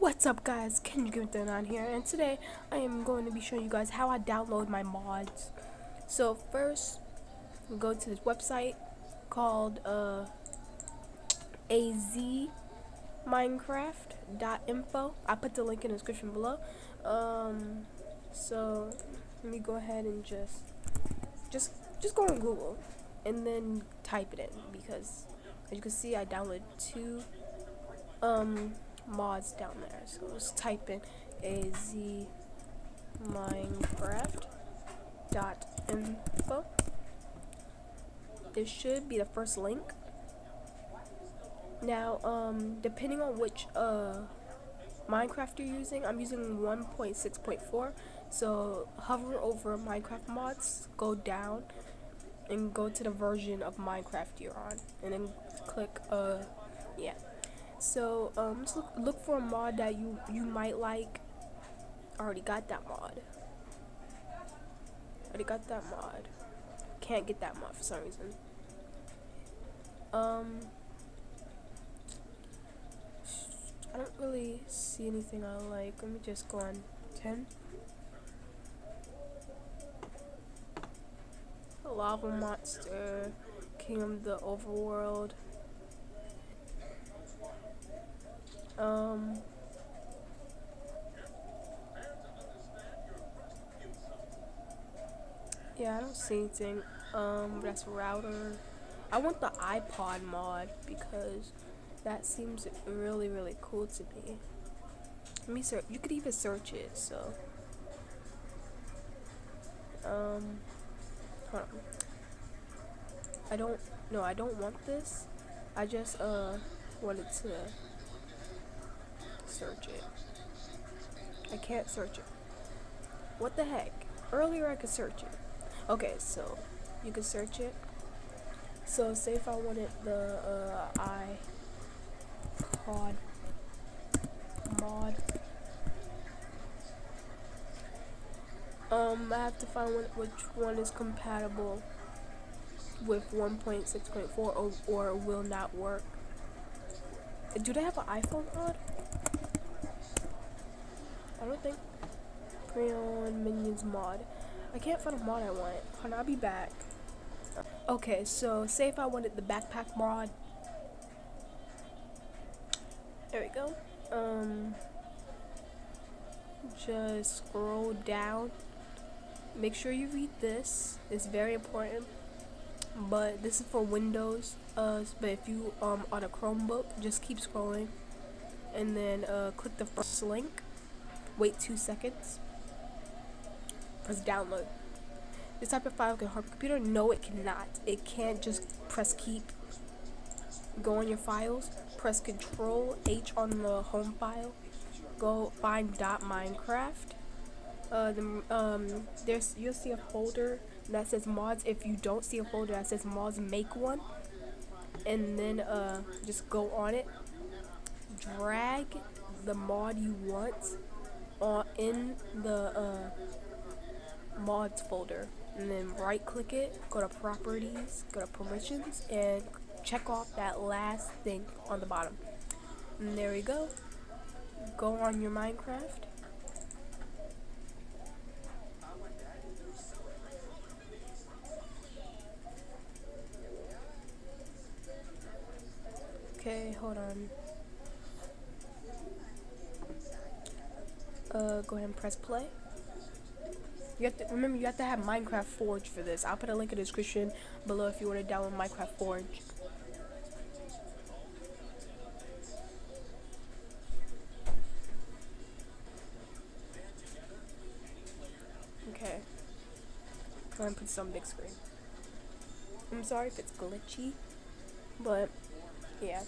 What's up guys, Ken on here and today I am going to be showing you guys how I download my mods. So first, go to this website called uh, azminecraft.info. I put the link in the description below. Um, so let me go ahead and just, just, just go on Google and then type it in because as you can see I downloaded two um mods down there. So let's type in az minecraft dot info. This should be the first link. Now, um, depending on which uh, Minecraft you're using, I'm using 1.6.4. So hover over Minecraft mods, go down, and go to the version of Minecraft you're on, and then click uh, yeah. So um, just look, look for a mod that you you might like. I already got that mod. Already got that mod. Can't get that mod for some reason. Um, I don't really see anything I like. Let me just go on 10. Lava Monster, Kingdom the Overworld. Um, yeah, I don't see anything. Um, that's router. I want the iPod mod because that seems really, really cool to me. Let me search. You could even search it. So, um, hold on. I don't. No, I don't want this. I just uh wanted to search it. I can't search it. What the heck? Earlier I could search it. Okay, so you can search it. So say if I wanted the uh, iPod mod. Um, I have to find one, which one is compatible with 1.6.4 or, or will not work. Do they have an iPhone mod? I don't think Crayon Minions mod. I can't find a mod I want. Can I'll be back. Okay, so say if I wanted the backpack mod. There we go. Um, just scroll down. Make sure you read this. It's very important. But this is for Windows. Uh, but if you um on a Chromebook, just keep scrolling, and then uh, click the first link wait two seconds, press download. This type of file can harm computer? No, it cannot. It can't just press keep. Go on your files, press Control H on the home file, go find Minecraft. Uh, the, um, there's you'll see a folder that says mods. If you don't see a folder that says mods, make one, and then uh, just go on it, drag the mod you want in the uh, mods folder and then right click it go to properties go to permissions and check off that last thing on the bottom. And there we go. Go on your minecraft. Okay hold on uh, go ahead and press play. You have to remember you have to have Minecraft Forge for this. I'll put a link in the description below if you want to download Minecraft Forge. Okay. Go ahead and put on big screen. I'm sorry if it's glitchy, but yeah.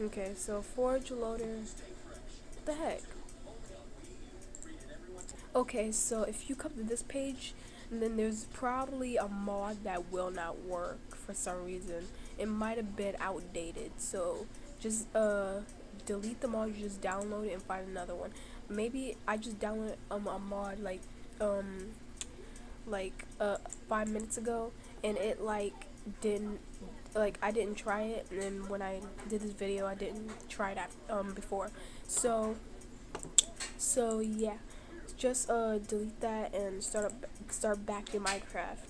Okay, so forge loader. What the heck? Okay, so if you come to this page, then there's probably a mod that will not work for some reason. It might have been outdated, so just uh delete the mod you just download it and find another one. Maybe I just downloaded um, a mod like um like uh five minutes ago and it like didn't like I didn't try it and then when I did this video I didn't try that um before. So so yeah. Just uh delete that and start up start back in Minecraft.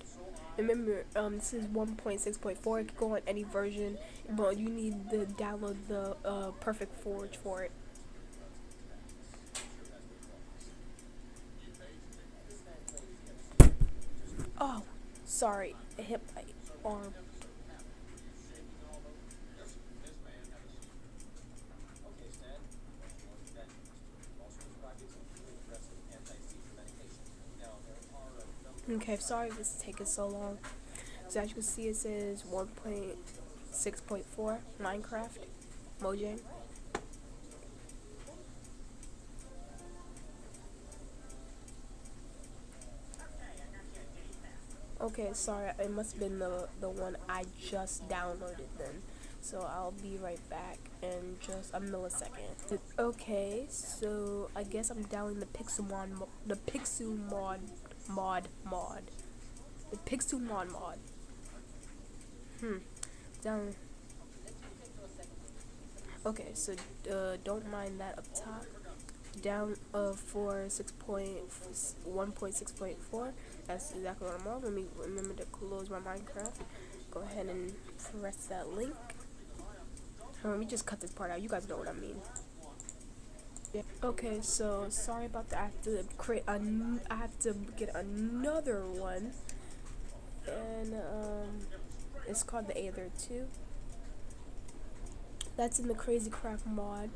Remember um this is 1.6.4 it can go on any version but you need to download the uh, perfect forge for it. Oh sorry. It hit my arm Okay, sorry this is taking so long. So as you can see, it says 1.6.4 Minecraft Mojang. Okay, sorry, it must have been the the one I just downloaded then. So I'll be right back in just a millisecond. Okay, so I guess I'm downloading the Pixelmon the Pixelmon mod mod. The Pixel mod mod. Hmm. Down. Okay, so uh, don't mind that up top. Down uh, for 6.1.6.4. That's exactly what I'm on. Let me remember to close my Minecraft. Go ahead and press that link. let me just cut this part out. You guys know what I mean. Okay, so sorry about that. I have to create a. I have to get another one, and um, it's called the Aether Two. That's in the Crazy Craft mod.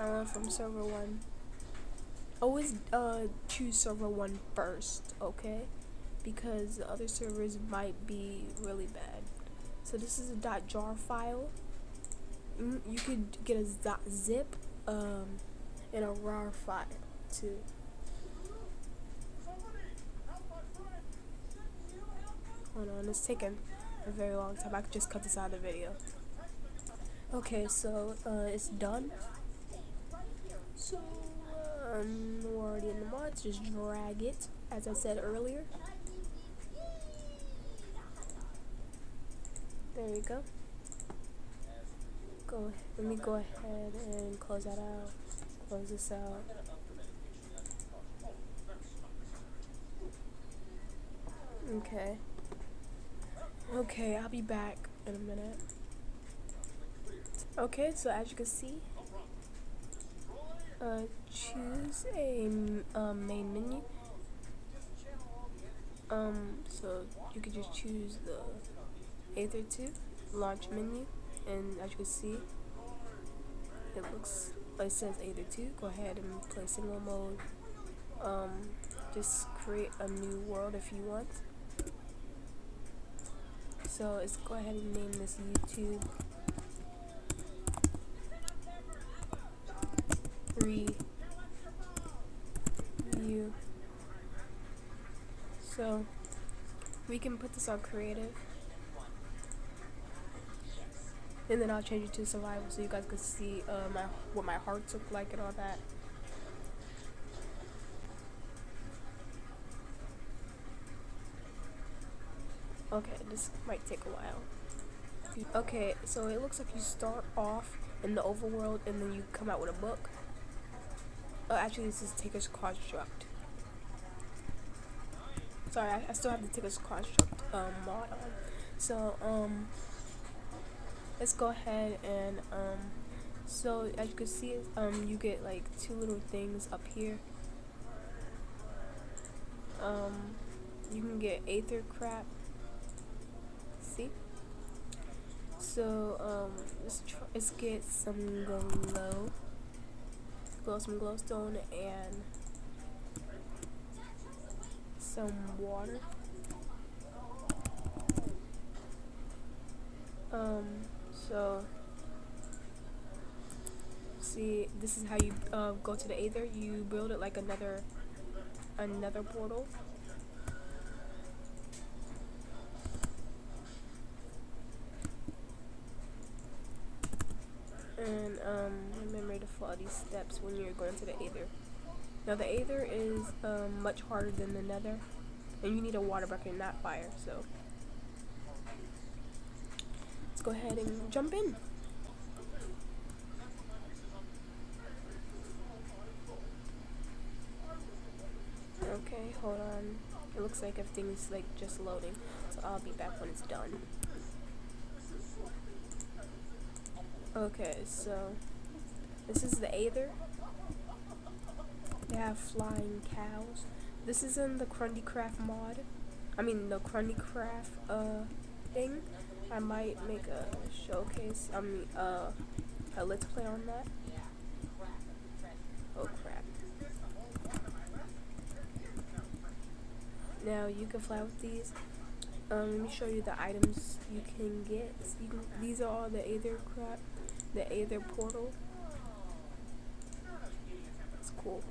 I went from server one. Always uh choose server one first, okay? Because the other servers might be really bad. So this is a .jar file you could get a zip um, and a RAR file too. Hold on, it's taken a very long time. I could just cut this out of the video. Okay, so uh, it's done. So um, we're already in the mods. Just drag it, as I said earlier. There we go go let me go ahead and close that out close this out. Okay. Okay I'll be back in a minute. Okay so as you can see uh, choose a um, main menu. Um so you could just choose the Aether 2 launch menu and as you can see it looks it says Aether 2 go ahead and play single mode. Um, just create a new world if you want. So let's go ahead and name this YouTube. 3 view so we can put this on creative and then I'll change it to survival so you guys can see uh, my what my hearts look like and all that. Okay, this might take a while. Okay, so it looks like you start off in the overworld and then you come out with a book. Oh, actually, this is Tinkers' Construct. Sorry, I, I still have the Tinkers' Construct um, mod on. So, um, let's go ahead and um so as you can see um you get like two little things up here. Um you can get aether crap. See? So um let's try let's get some glow. Glow some glowstone and some water. Um so see this is how you uh, go to the Aether you build it like another another portal and um, remember to follow these steps when you're going to the Aether now the Aether is um, much harder than the Nether and you need a water bucket, not fire. So let's go ahead and jump in. Okay, hold on. It looks like everything's like just loading, so I'll be back when it's done. Okay, so this is the Aether. They have flying cows. This is in the Crazy Craft mod. I mean the Crazy Craft uh thing. I might make a showcase. I mean uh a let's play on that. Oh crap. Now you can fly with these. Um, let me show you the items you can get. You can, these are all the Aether crap, the Aether portal. It's cool.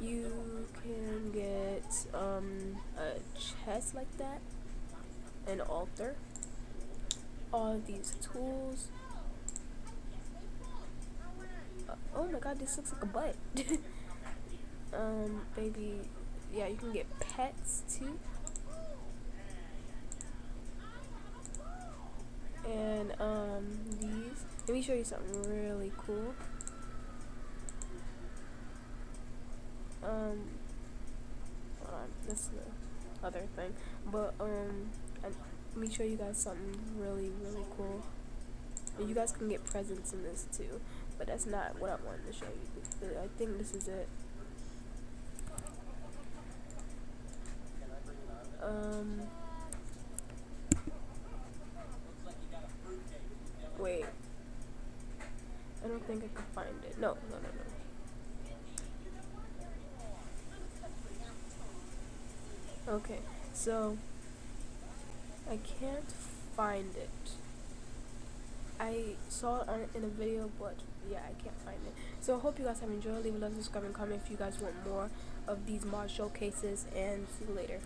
You can get um, a chest like that, an altar, all these tools. Uh, oh my god, this looks like a butt. um, maybe, yeah, you can get pets too. And um, these, let me show you something really cool. Um, hold on, that's the other thing. But um, let me show you guys something really, really cool. And you guys can get presents in this too, but that's not what I wanted to show you. I think this is it. Um. Wait. I don't think I can find it. No, no, no, no. Okay, so I can't find it. I saw it in a video, but yeah, I can't find it. So I hope you guys have enjoyed. Leave a like, subscribe, and comment if you guys want more of these mod showcases, and see you later.